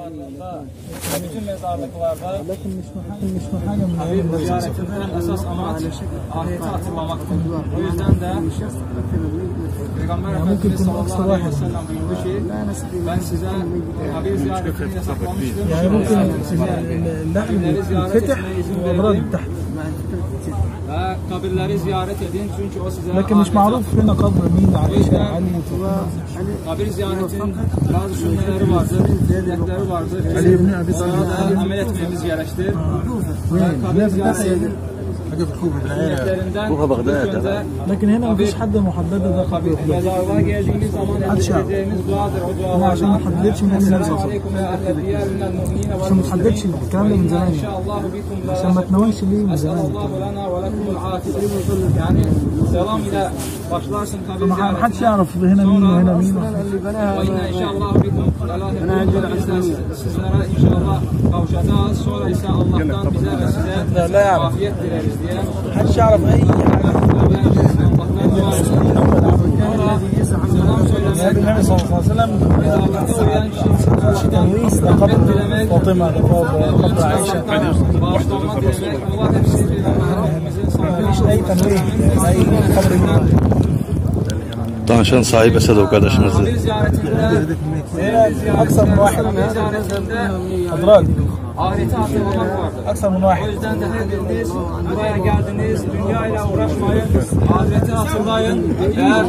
يعني ممكن تكون اقصى واحد. ممكن تكون اقصى واحد. ممكن تكون اقصى واحد. ممكن تكون اقصى واحد. ممكن تكون اقصى واحد. ممكن تكون اقصى واحد. ممكن تكون اقصى واحد. ممكن تكون اقصى واحد. ممكن تكون اقصى واحد. ممكن تكون اقصى واحد. ممكن تكون اقصى واحد. ممكن تكون اقصى واحد. ممكن تكون اقصى واحد. ممكن تكون اقصى واحد. ممكن تكون اقصى Ha kabirleri ziyaret edin çünkü o size Lakin مش معروف هنا قبر مين Ayşe, Ali, Kabir ziyaretinin bazı sünneleri vardır, sünnetleri vardır. Ali ibn Abi Talib amel etmemiz gerektir. Kabir ziyareti حاجه في الكوفه بالعيله كوفه بغداد لكن هنا مفيش حد محدد ده خطيب محدش يعرف هو عشان ما تحددش من النبي صلى الله عليه وسلم عشان ما تحددش الكلام ده من زمان عشان ما تنويش ليه من زمان يعني ما حدش يعرف هنا مين وهنا مين. وإن إن محدش يعرف اي النبي صلى الله عليه وسلم تنويس لقبر فاطمه لقبر عائشه مفيش اي تنويه اي قبر danışan sahip Esad o kardeşimizdi. ahirete hatırlamak vardır. O yüzden de her buraya geldiniz, dünya ile uğraşmayın, ahirete hatırlayın. Eğer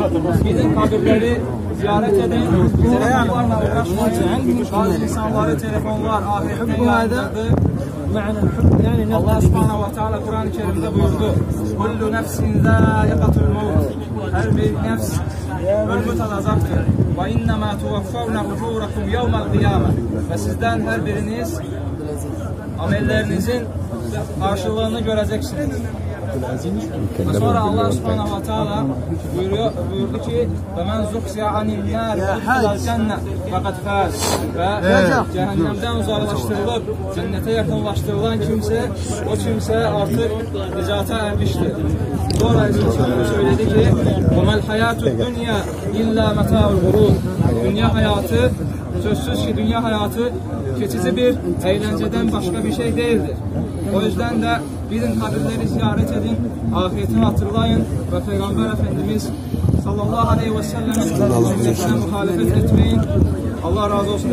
gidin kabirleri ziyaret edin. Telefonlarla uğraşmak için bazı insanları telefonlar, ahiretten yayındırdı. Yani Allah subhanahu ve teala Kur'an-ı Kerim'de buyurdu. Kullu nefsin zâikatul mevt. Her bir nefs ölümü tadacaktır. Ve innemâ tuvaffavne ucurakum yevmel kıyame. Ve sizden her biriniz amellerinizin karşılığını göreceksiniz. Və sonra Allah subhanahu wa ta'ala buyuruyor, buyurdu ki, və mən zuxsiya anil nər və cənnə və qəd fəz və cəhənnəmdən uzaqlaşdırılıb, cənnətə yaxınlaşdırılan kimsə, o kimsə artıq nicata ermişdir. Sonra İsmail söyledi ki, və məl həyatü dünya illə mətəul qurur. Dünya həyatı Sözsüz ki dünya hayatı geçici bir eğlenceden başka bir şey değildir. O yüzden de gidin kabirleri ziyaret edin, ahireti hatırlayın ve Peygamber Efendimiz sallallahu aleyhi ve sellem'e sünnetine muhalefet etmeyin. Allah razı olsun.